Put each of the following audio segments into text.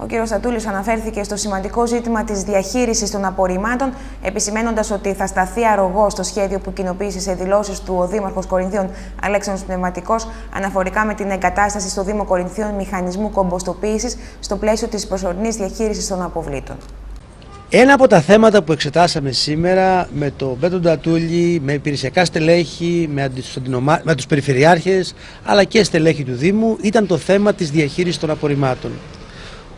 Ο κ. Στατούλη αναφέρθηκε στο σημαντικό ζήτημα της διαχείρισης των απορριμμάτων, επισημένοντας ότι θα σταθεί αρρωγό στο σχέδιο που κοινοποίησε σε δηλώσεις του ο Δήμαρχος Κορινθίων Αλέξανδρος Πνευματικός αναφορικά με την εγκατάσταση στο Δήμο Κορινθίων μηχανισμού κομποστοποίησης στο πλαίσιο της προσωρινής διαχείρισης των αποβλήτων. Ένα από τα θέματα που εξετάσαμε σήμερα με τον Πέτρο Ντατούλη, με υπηρεσιακά στελέχη, με, με τους περιφερειάρχες αλλά και στελέχη του Δήμου ήταν το θέμα της διαχείρισης των απορριμμάτων.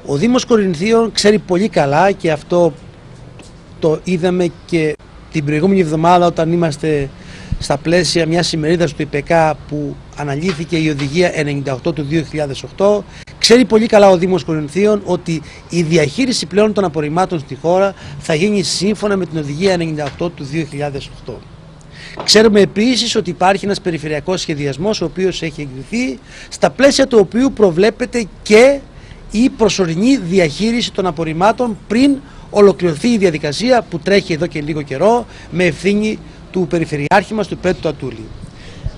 Ο Δήμος Κορινθίων ξέρει πολύ καλά και αυτό το είδαμε και την προηγούμενη εβδομάδα όταν είμαστε στα πλαίσια μιας ημερίδας του ΙΠΕΚΑ που αναλύθηκε η οδηγία 98 του 2008 Ξέρει πολύ καλά ο Δήμος Κορινθίων ότι η διαχείριση πλέον των απορριμμάτων στη χώρα θα γίνει σύμφωνα με την οδηγία 98 του 2008. Ξέρουμε επίσης ότι υπάρχει ένας περιφερειακός σχεδιασμός ο οποίος έχει εγκριθεί στα πλαίσια του οποίου προβλέπεται και η προσωρινή διαχείριση των απορριμμάτων πριν ολοκληρωθεί η διαδικασία που τρέχει εδώ και λίγο καιρό με ευθύνη του Περιφερειάρχη μας του Πέτου Τατούλη.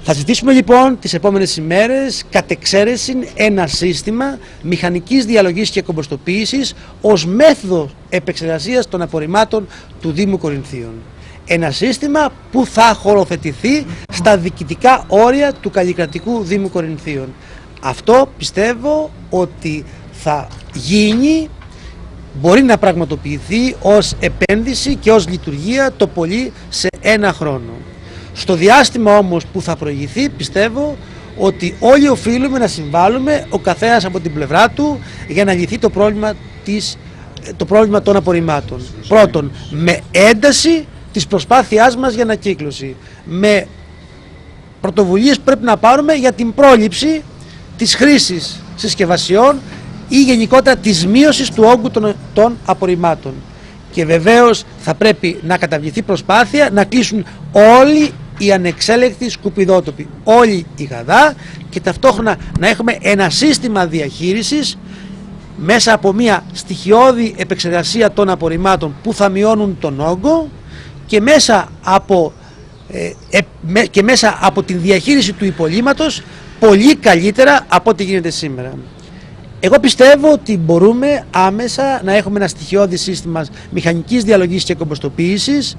Θα ζητήσουμε λοιπόν τις επόμενες ημέρες κατ' εξαίρεση ένα σύστημα μηχανικής διαλογής και κομποστοποίησης ως μέθοδο επεξεργασίας των απορριμμάτων του Δήμου Κορινθίων. Ένα σύστημα που θα χωροθετηθεί στα διοικητικά όρια του καλλικρατικού Δήμου Κορινθίων. Αυτό πιστεύω ότι θα γίνει, μπορεί να πραγματοποιηθεί ως επένδυση και ως λειτουργία το πολύ σε ένα χρόνο. Στο διάστημα όμως που θα προηγηθεί πιστεύω ότι όλοι οφείλουμε να συμβάλλουμε ο καθένας από την πλευρά του για να λυθεί το πρόβλημα, της, το πρόβλημα των απορριμμάτων. Πρώτον, με ένταση της προσπάθειάς μας για ανακύκλωση. Με πρωτοβουλίες πρέπει να πάρουμε για την πρόληψη της χρήσης συσκευασιών ή γενικότερα της μείωσης του όγκου των, των απορριμμάτων. Και βεβαίως θα πρέπει να καταβληθεί προσπάθεια να κλείσουν όλοι οι ανεξέλεκτοι σκουπιδότοποι, όλοι οι γαδά και ταυτόχρονα να έχουμε ένα σύστημα διαχείρισης μέσα από μια στοιχειώδη επεξεργασία των απορριμμάτων που θα μειώνουν τον όγκο και μέσα από, ε, και μέσα από την διαχείριση του υπολείμματος πολύ καλύτερα από ό,τι γίνεται σήμερα. Εγώ πιστεύω ότι μπορούμε άμεσα να έχουμε ένα στοιχειώδη σύστημα μηχανικής διαλογής και κομποστοποίησης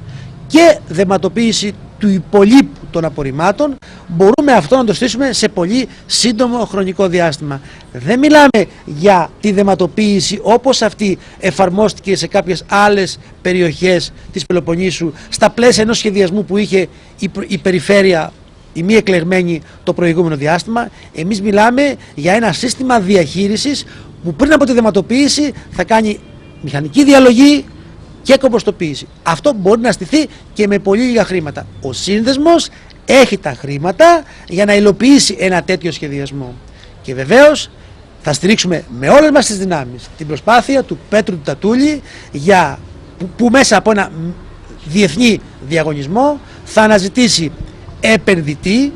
και δεματοποίηση του υπολείπου των απορριμμάτων μπορούμε αυτό να το στήσουμε σε πολύ σύντομο χρονικό διάστημα. Δεν μιλάμε για τη δεματοποίηση όπως αυτή εφαρμόστηκε σε κάποιες άλλες περιοχές της Πελοποννήσου στα πλαίσια ενός σχεδιασμού που είχε η, η περιφέρεια η μη εκλεγμένη το προηγούμενο διάστημα. Εμείς μιλάμε για ένα σύστημα διαχείρισης που πριν από τη δεματοποίηση θα κάνει μηχανική διαλογή, και κομποστοποίηση. Αυτό μπορεί να στηθεί και με πολύ λίγα χρήματα. Ο σύνδεσμος έχει τα χρήματα για να υλοποιήσει ένα τέτοιο σχεδιασμό. Και βεβαίως θα στηρίξουμε με όλες μας τις δυνάμεις την προσπάθεια του Πέτρου του Τατούλη για, που, που μέσα από ένα διεθνή διαγωνισμό θα αναζητήσει επενδυτή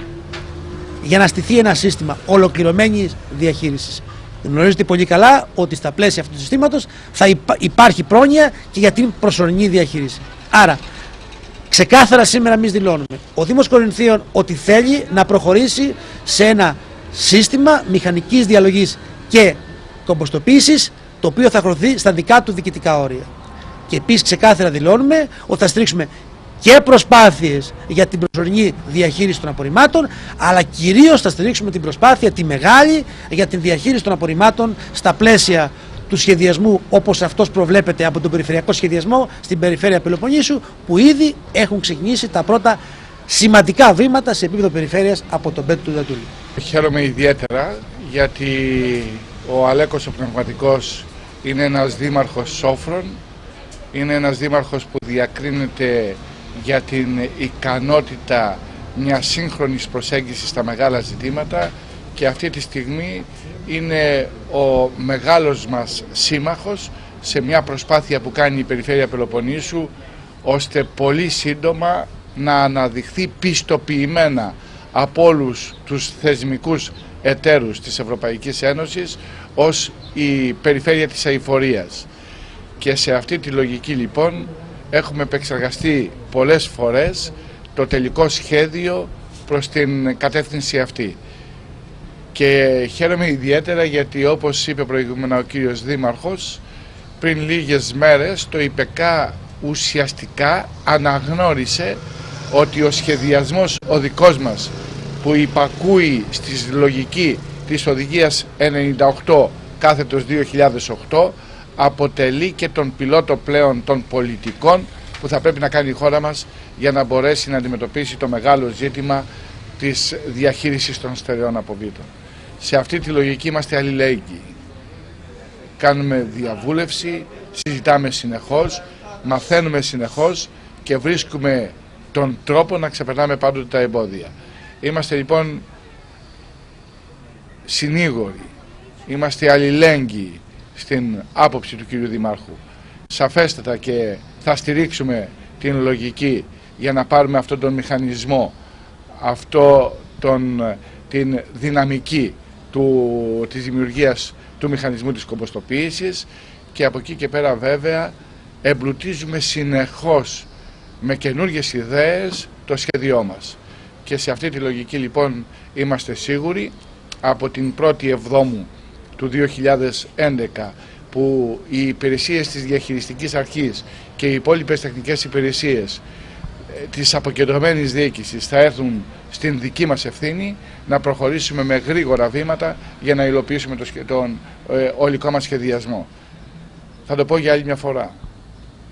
για να στηθεί ένα σύστημα ολοκληρωμένης διαχείρισης. Γνωρίζετε πολύ καλά ότι στα πλαίσια αυτού του συστήματος θα υπάρχει πρόνοια και για την προσωρινή διαχείριση. Άρα, ξεκάθαρα σήμερα εμείς δηλώνουμε ο Δήμος Κορινθίων ότι θέλει να προχωρήσει σε ένα σύστημα μηχανικής διαλογής και κομποστοποίησης το οποίο θα χρωθεί στα δικά του διοικητικά όρια. Και επίσης ξεκάθαρα δηλώνουμε ότι θα στηρίξουμε και προσπάθειες για την προσωρινή διαχείριση των απορριμμάτων αλλά κυρίως θα στηρίξουμε την προσπάθεια τη μεγάλη για την διαχείριση των απορριμμάτων στα πλαίσια του σχεδιασμού όπως αυτός προβλέπεται από τον περιφερειακό σχεδιασμό στην περιφέρεια Πελοποννήσου που ήδη έχουν ξεκινήσει τα πρώτα σημαντικά βήματα σε επίπεδο περιφέρειας από τον Πέτρο του Δατούλη. Χαίρομαι ιδιαίτερα γιατί ο Αλέκος ο Πνευματικός είναι ένας δήμαρχος σόφρον, είναι ένας δήμαρχος που διακρίνεται για την ικανότητα μιας σύγχρονης προσέγγισης στα μεγάλα ζητήματα και αυτή τη στιγμή είναι ο μεγάλος μας σύμμαχος σε μια προσπάθεια που κάνει η Περιφέρεια Πελοποννήσου ώστε πολύ σύντομα να αναδειχθεί πιστοποιημένα από όλους τους θεσμικούς εταίρους της Ευρωπαϊκής Ένωσης ως η περιφέρεια της αηφορίας. Και σε αυτή τη λογική λοιπόν έχουμε επεξεργαστεί πολλές φορές το τελικό σχέδιο προς την κατεύθυνση αυτή. Και χαίρομαι ιδιαίτερα γιατί όπως είπε προηγούμενα ο κύριος Δήμαρχος, πριν λίγες μέρες το ΙΠΕΚΑ ουσιαστικά αναγνώρισε ότι ο σχεδιασμός ο δικός μας που υπακούει στη λογική της οδηγίας 98 κάθετος 2008 αποτελεί και τον πιλότο πλέον των πολιτικών που θα πρέπει να κάνει η χώρα μας για να μπορέσει να αντιμετωπίσει το μεγάλο ζήτημα της διαχείρισης των στερεών αποβλήτων. Σε αυτή τη λογική είμαστε αλληλέγγυοι. Κάνουμε διαβούλευση, συζητάμε συνεχώς, μαθαίνουμε συνεχώς και βρίσκουμε τον τρόπο να ξεπερνάμε πάντοτε τα εμπόδια. Είμαστε λοιπόν συνήγοροι, είμαστε αλληλέγγυοι στην άποψη του κύριου Δημάρχου. Σαφέστατα και θα στηρίξουμε την λογική για να πάρουμε αυτόν τον μηχανισμό, αυτό τον, την δυναμική του, της δημιουργίας του μηχανισμού της κομποστοποίησης και από εκεί και πέρα βέβαια εμπλουτίζουμε συνεχώς με καινούργιες ιδέες το σχέδιό μας. Και σε αυτή τη λογική λοιπόν είμαστε σίγουροι από την 1η Εβδόμου του 2011 που οι υπηρεσίες της διαχειριστικής αρχής και οι υπόλοιπες τεχνικές υπηρεσίες ε, της αποκεντρωμένης διοίκησης θα έρθουν στην δική μας ευθύνη να προχωρήσουμε με γρήγορα βήματα για να υλοποιήσουμε τον, τον ε, ολικό μας σχεδιασμό. Θα το πω για άλλη μια φορά.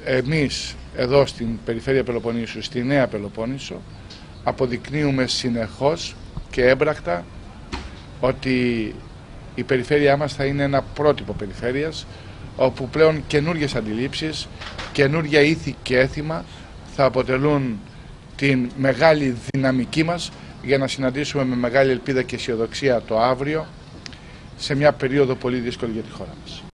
Εμείς εδώ στην περιφέρεια Πελοποννήσου, στη Νέα Πελοπόννησο, αποδεικνύουμε συνεχώς και έμπρακτα ότι η περιφέρειά μας θα είναι ένα πρότυπο περιφέρειας όπου πλέον καινούργιες αντιλήψεις, καινούργια ήθη και έθιμα θα αποτελούν την μεγάλη δυναμική μας για να συναντήσουμε με μεγάλη ελπίδα και αισιοδοξία το αύριο σε μια περίοδο πολύ δύσκολη για τη χώρα μας.